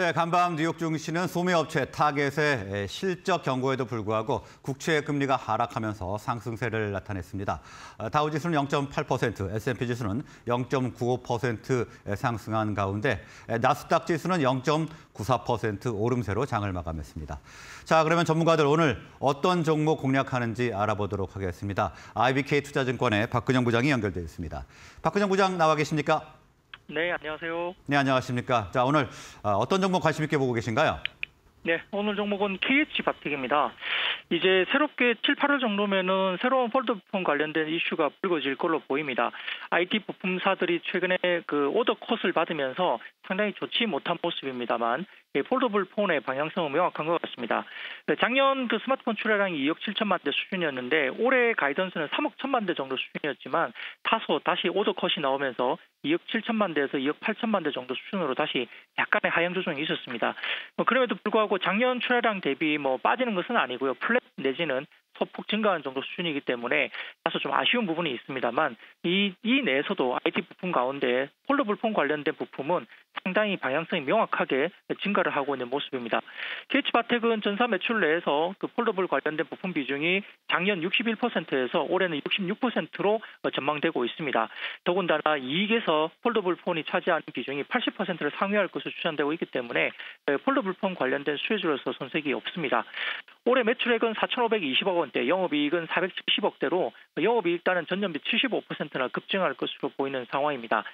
네, 간밤 뉴욕 증시는 소매업체 타겟의 실적 경고에도 불구하고 국채 금리가 하락하면서 상승세를 나타냈습니다. 어, 다우지수는 0.8%, S&P 지수는 0.95% 상승한 가운데 나스닥 지수는 0.94% 오름세로 장을 마감했습니다. 자, 그러면 전문가들 오늘 어떤 종목 공략하는지 알아보도록 하겠습니다. IBK 투자증권의 박근영 부장이 연결되어 있습니다. 박근영 부장 나와 계십니까? 네, 안녕하세요. 네, 안녕하십니까. 자, 오늘 어, 어떤 종목 관심 있게 보고 계신가요? 네, 오늘 종목은 KH 바텍입니다. 이제 새롭게 7, 8월 정도면은 새로운 폴더폰 관련된 이슈가 불거질 걸로 보입니다. IT 부품사들이 최근에 그 오더 컷을 받으면서 상당히 좋지 못한 모습입니다만 폴더블 폰의 방향성은 명확한 것 같습니다. 작년 그 스마트폰 출하량이 2억 7천만 대 수준이었는데 올해 가이던스는 3억 1천만 대 정도 수준이었지만 다소 다시 오더 컷이 나오면서 2억 7천만 대에서 2억 8천만 대 정도 수준으로 다시 약간의 하향 조정이 있었습니다. 뭐 그럼에도 불구하고 작년 출하량 대비 뭐 빠지는 것은 아니고요. flat 내지는 소폭 증가하는 정도 수준이기 때문에 다소 좀 아쉬운 부분이 있습니다만 이, 이 내에서도 IT 부품 가운데 폴더블폰 관련된 부품은 상당히 방향성이 명확하게 증가를 하고 있는 모습입니다. KH바텍은 전사 매출 내에서 그 폴더블 관련된 부품 비중이 작년 61%에서 올해는 66%로 전망되고 있습니다. 더군다나 이익에서 폴더블 폰이 차지하는 비중이 80%를 상회할 것으로 추산되고 있기 때문에 폴더블 폰 관련된 수혜주로서 손색이 없습니다. 올해 매출액은 4,520억 원대, 영업이익은 470억대로 영업이익 단은 전년비 75%나 급증할 것으로 보이는 상황입니다.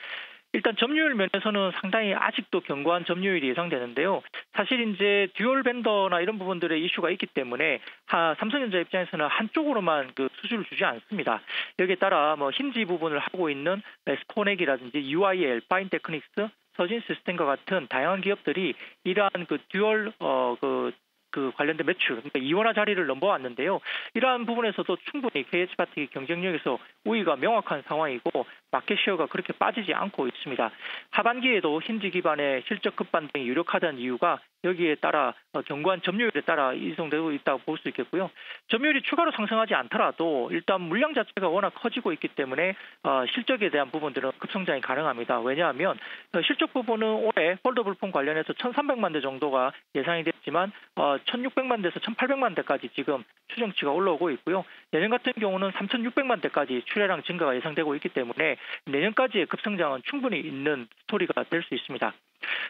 일단 점유율 면에서는 상당히 아직도 견고한 점유율이 예상되는데요. 사실 이제 dual vendor나 이런 부분들의 이슈가 있기 때문에 하, 삼성전자 입장에서는 한쪽으로만 그 수주를 주지 않습니다. 여기에 따라 뭐 힌지 부분을 하고 있는 에스코넥이라든지 UIL, 파인테크닉스, 서진 시스템과 같은 다양한 기업들이 이러한 그 dual 어 그 그 관련된 매출, 그러니까 이원화 자리를 넘어왔는데요. 이러한 부분에서도 충분히 KH바텍이 경쟁력에서 우위가 명확한 상황이고 마켓시어가 그렇게 빠지지 않고 있습니다. 하반기에도 힌지 기반의 실적 급반등이 유력하다는 이유가 여기에 따라 어, 견고한 점유율에 따라 이송되고 있다고 볼 수 있겠고요. 점유율이 추가로 상승하지 않더라도 일단 물량 자체가 워낙 커지고 있기 때문에 어, 실적에 대한 부분들은 급성장이 가능합니다. 왜냐하면 어, 실적 부분은 올해 폴더블폰 관련해서 1,300만 대 정도가 예상이 됐지만 1,600만 대에서 1,800만 대까지 지금 추정치가 올라오고 있고요. 내년 같은 경우는 3,600만 대까지 출하량 증가가 예상되고 있기 때문에 내년까지의 급성장은 충분히 있는 스토리가 될 수 있습니다.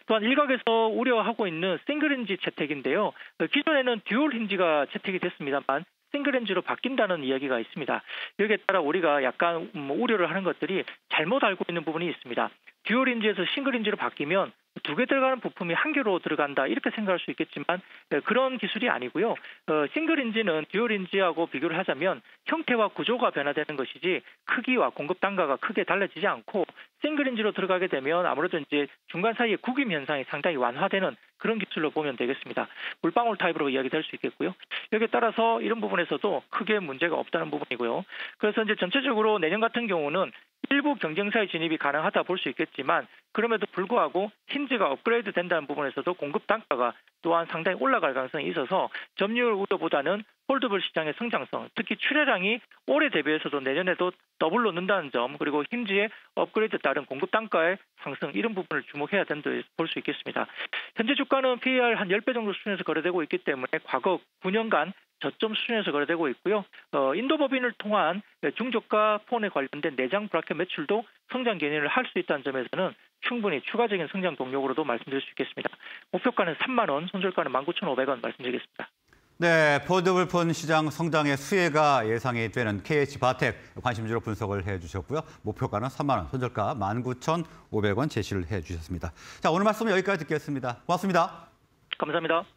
또한 일각에서 우려하고 있는 싱글인지 채택인데요. 기존에는 dual 힌지가 채택이 됐습니다만 싱글 힌지로 바뀐다는 이야기가 있습니다. 여기에 따라 우리가 약간 음, 우려를 하는 것들이 잘못 알고 있는 부분이 있습니다. dual 힌지에서 싱글 힌지로 바뀌면 두 개 들어가는 부품이 한 개로 들어간다 이렇게 생각할 수 있겠지만 네, 그런 기술이 아니고요. 어, 싱글 힌지는 dual 힌지하고 비교를 하자면 형태와 구조가 변화되는 것이지 크기와 공급 단가가 크게 달라지지 않고 싱글 힌지로 들어가게 되면 아무래도 이제 중간 사이에 구김 현상이 상당히 완화되는 그런 기술로 보면 되겠습니다. 물방울 타입으로 이야기될 수 있겠고요. 여기에 따라서 이런 부분에서도 크게 문제가 없다는 부분이고요. 그래서 이제 전체적으로 내년 같은 경우는 일부 경쟁사의 진입이 가능하다 볼 수 있겠지만 그럼에도 불구하고 힌지가 업그레이드 된다는 부분에서도 공급 단가가 또한 상당히 올라갈 가능성이 있어서 점유율 우려보다는 foldable 시장의 성장성, 특히 출하량이 올해 대비해서도 내년에도 더블로 는다는 점, 그리고 힌지의 업그레이드 따른 공급 단가의 상승 이런 부분을 주목해야 된다 볼 수 있겠습니다. 현재 주가는 PER 한 10배 정도 수준에서 거래되고 있기 때문에 과거 9년간 저점 수준에서 거래되고 있고요. 어, 인도 법인을 통한 중저가 폰에 관련된 내장 브라켓 매출도 성장 개념을 할 수 있다는 점에서는 충분히 추가적인 성장 동력으로도 말씀드릴 수 있겠습니다. 목표가는 3만 원, 손절가는 19,500원 말씀드리겠습니다. 네, 폴더블폰 시장 성장의 수혜가 예상이 되는 KH바텍 관심주로 분석을 해주셨고요. 목표가는 3만 원, 손절가 19,500원 제시를 해주셨습니다. 자, 오늘 말씀 은 여기까지 듣겠습니다. 고맙습니다. 감사합니다.